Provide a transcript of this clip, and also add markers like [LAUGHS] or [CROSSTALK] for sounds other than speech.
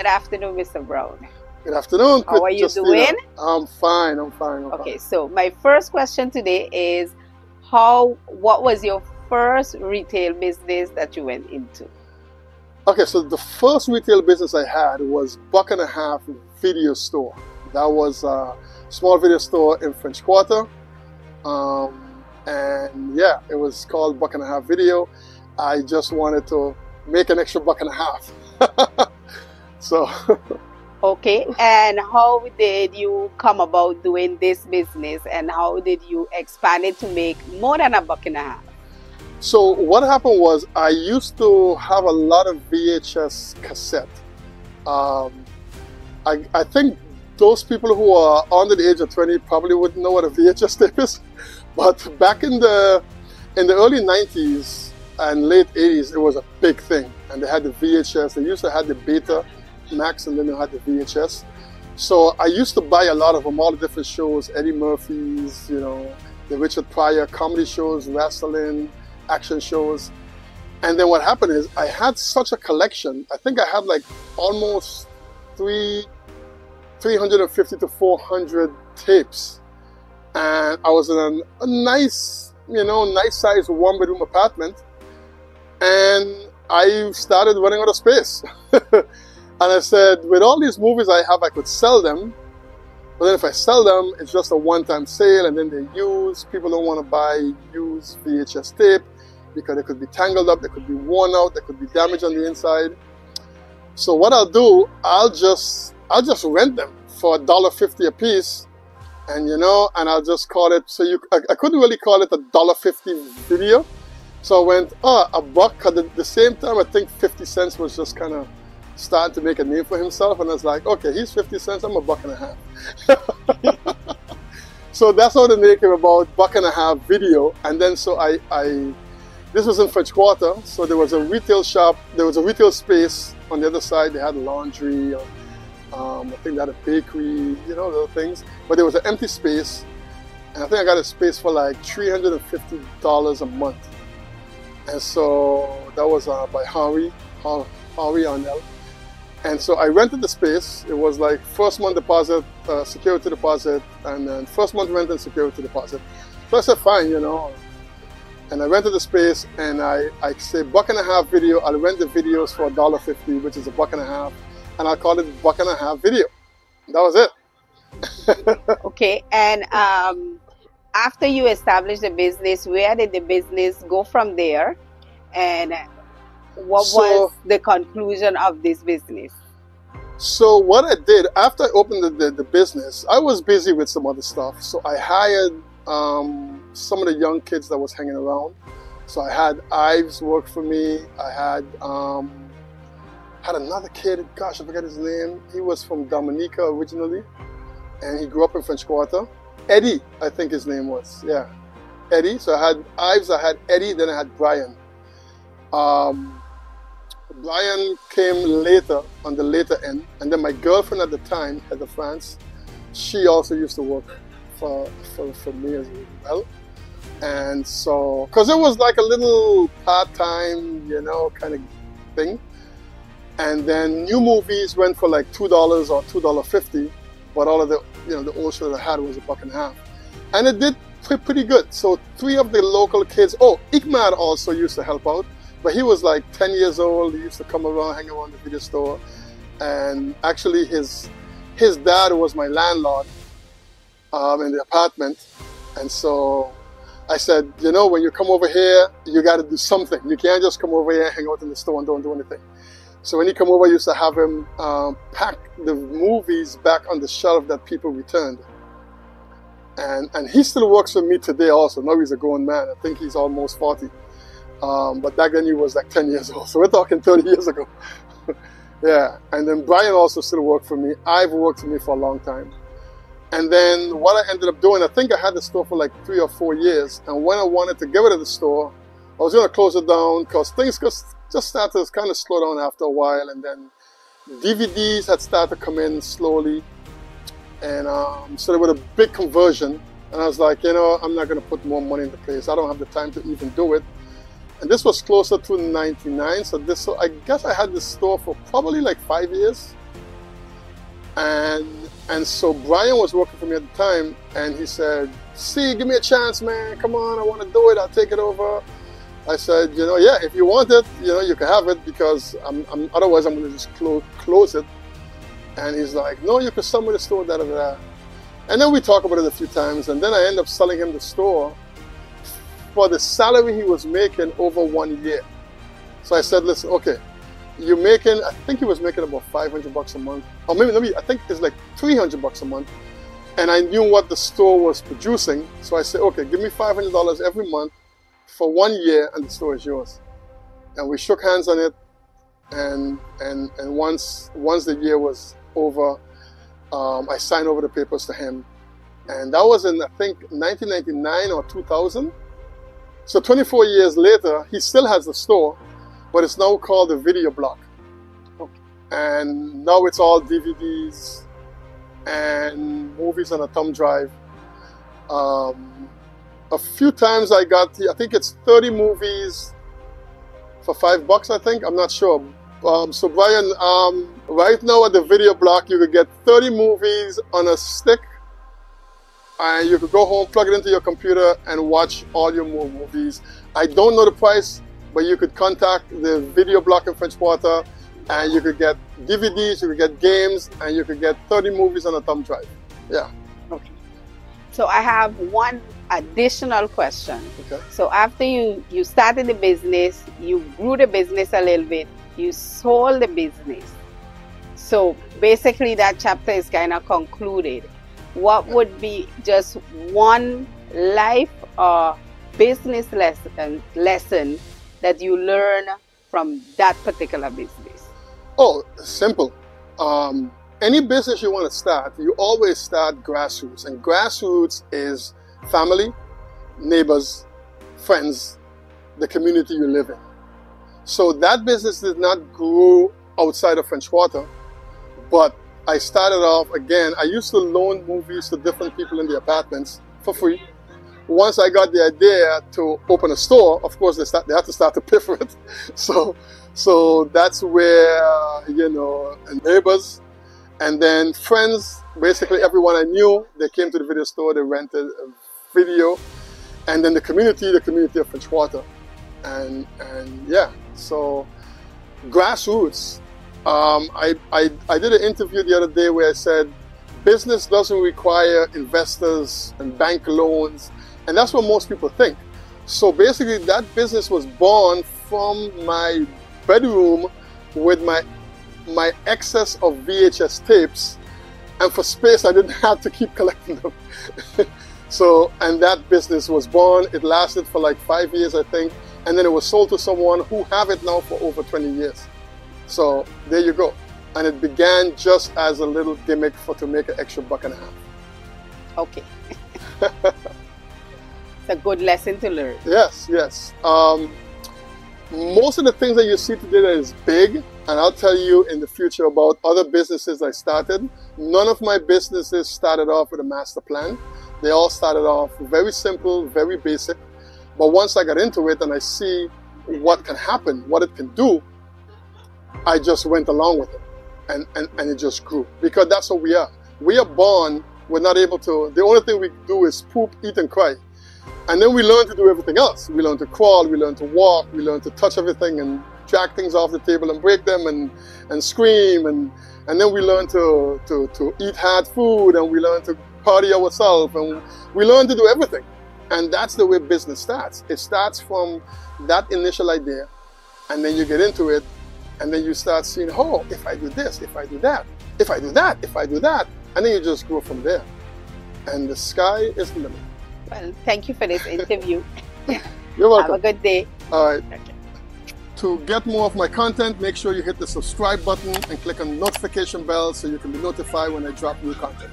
Good afternoon, Mr. Browne. Good afternoon. How are you Justina. doing? I'm fine. I'm fine. I'm Okay, fine. so my first question today is how what was your first retail business that you went into? Okay, so the first retail business I had was Buck and a Half Video Store. That was a small video store in French Quarter. Um, and yeah, it was called Buck and a Half Video. I just wanted to make an extra buck and a half. [LAUGHS] so [LAUGHS] Okay, and how did you come about doing this business and how did you expand it to make more than a buck and a half? So what happened was I used to have a lot of VHS cassette. Um, I, I think those people who are under the age of 20 probably wouldn't know what a VHS tape is. [LAUGHS] But back in the in the early 90s and late 80s, it was a big thing. And they had the VHS. They used to have the Beta Max and then they had the VHS. So I used to buy a lot of them, all the different shows, Eddie Murphy's, you know, the Richard Pryor comedy shows, wrestling, action shows. And then what happened is I had such a collection. I think I had like almost three, 350 to 400 tapes. And I was in a, a nice, you know, nice sized one bedroom apartment. And I started running out of space. [LAUGHS] and I said, with all these movies I have, I could sell them. But then if I sell them, it's just a one time sale and then they use. People don't want to buy used VHS tape because they could be tangled up, they could be worn out, they could be damaged on the inside. So what I'll do, I'll just I'll just rent them for a dollar fifty a piece, and you know, and I'll just call it. So you, I, I couldn't really call it a dollar fifty video, so I went oh a buck. At the, the same time, I think fifty cents was just kind of starting to make a name for himself, and I was like, okay, he's fifty cents, I'm a buck and a half. [LAUGHS] so that's how the name came about, buck and a half video, and then so I I this was in French Quarter, so there was a retail shop, there was a retail space on the other side. They had laundry, um, I think they had a bakery, you know, little things. But there was an empty space, and I think I got a space for like $350 a month. And so that was uh, by Harry, Har- Harry Arnell. And so I rented the space. It was like first month deposit, uh, security deposit, and then first month rent and security deposit. So I said, fine, you know, and I rented the space and I, I say buck and a half video. I'll rent the videos for a dollar fifty, which is a buck and a half, and I'll call it buck and a half video. That was it. [LAUGHS] Okay, and um, after you established the business, where did the business go from there? And what So- was the conclusion of this business? So what I did after I opened the, the, the business, I was busy with some other stuff. So I hired um, some of the young kids that was hanging around. So I had Ives work for me. I had um, had another kid. Gosh, I forget his name. He was from Dominica originally, and he grew up in French Quarter. Eddie, I think his name was. Yeah, Eddie. So I had Ives. I had Eddie. Then I had Brian. Um, Brian came later on the later end, and then my girlfriend at the time, Heather France, she also used to work for for, for me as well. And so, because it was like a little part time, you know, kind of thing. And then new movies went for like two dollars or two dollar fifty, but all of the you know the old show that I had was a buck and a half, and it did pretty good. So three of the local kids. Oh, Ikmar also used to help out, but he was like ten years old. He used to come around, hang around the video store, and actually his his dad was my landlord um, in the apartment, and so I said, you know, when you come over here, you got to do something. You can't just come over here and hang out in the store and don't do anything. So when he come over, I used to have him um, pack the movies back on the shelf that people returned. And and he still works for me today also. Now he's a grown man. I think he's almost 40. Um, but back then he was like 10 years [LAUGHS] old. So we're talking 30 years ago. [LAUGHS] yeah. And then Brian also still worked for me. I've worked for me for a long time. And then what I ended up doing, I think I had the store for like three or four years. And when I wanted to get rid of the store, I was going to close it down because things just, started to kind of slow down after a while. And then DVDs had started to come in slowly. And um, so there was a big conversion. And I was like, you know, I'm not going to put more money in the place. I don't have the time to even do it. And this was closer to 99. So this, so I guess I had this store for probably like five years. And and so Brian was working for me at the time, and he said, "See, give me a chance, man. Come on, I want to do it. I'll take it over." I said, "You know, yeah, if you want it, you know, you can have it because I'm, I'm otherwise I'm going to just close close it." And he's like, "No, you can sell me the store, da da da." And then we talk about it a few times, and then I end up selling him the store for the salary he was making over one year. So I said, "Listen, okay, you're making, I think he was making about 500 bucks a month, or maybe, maybe I think it's like 300 bucks a month. And I knew what the store was producing. So I said, okay, give me $500 every month for one year and the store is yours. And we shook hands on it. And, and, and once, once the year was over, um, I signed over the papers to him. And that was in, I think, 1999 or 2000. So 24 years later, he still has the store but it's now called the video block. And now it's all DVDs and movies on a thumb drive. Um, a few times I got, I think it's 30 movies for five bucks, I think. I'm not sure. Um, so Brian, um, right now at the video block, you could get 30 movies on a stick and you could go home, plug it into your computer and watch all your movies. I don't know the price but you could contact the video block in French Quarter and you could get DVDs, you could get games, and you could get 30 movies on a thumb drive. Yeah. Okay. So I have one additional question. Okay. So after you you started the business, you grew the business a little bit, you sold the business. So basically that chapter is kind of concluded. What would be just one life or business lesson lesson that you learn from that particular business? Oh, simple. Um, any business you want to start, you always start grassroots. And grassroots is family, neighbors, friends, the community you live in. So that business did not grow outside of French Quarter, but I started off again. I used to loan movies to different people in the apartments for free once I got the idea to open a store, of course they start they to start to [LAUGHS] pay for it. So so that's where you know neighbors and then friends, basically everyone I knew, they came to the video store, they rented a video, and then the community, the community of French Quarter. And and yeah, so grassroots. Um, I, I, I did an interview the other day where I said business doesn't require investors and bank loans and that's what most people think. So basically, that business was born from my bedroom with my my excess of VHS tapes, and for space, I didn't [LAUGHS] have to keep collecting them. [LAUGHS] so, and that business was born. It lasted for like five years, I think, and then it was sold to someone who have it now for over 20 years. So there you go. And it began just as a little gimmick for to make an extra buck and a half. Okay. [LAUGHS] It's a good lesson to learn. Yes, yes. Um, most of the things that you see today that is big, and I'll tell you in the future about other businesses I started. None of my businesses started off with a master plan. They all started off very simple, very basic. But once I got into it and I see what can happen, what it can do, I just went along with it. And, and, and it just grew. Because that's what we are. We are born, we're not able to, the only thing we do is poop, eat, and cry. And then we learn to do everything else. We learn to crawl, we learn to walk, we learn to touch everything and drag things off the table and break them and, and scream. And, and then we learn to, to, to eat hard food and we learn to party ourselves and we learn to do everything. And that's the way business starts. It starts from that initial idea and then you get into it and then you start seeing, oh, if I do this, if I do that, if I do that, if I do that, and then you just grow from there. And the sky is the limit. Well, thank you for this interview. [LAUGHS] You're welcome. Have a good day. All right. Okay. To get more of my content, make sure you hit the subscribe button and click on notification bell so you can be notified when I drop new content.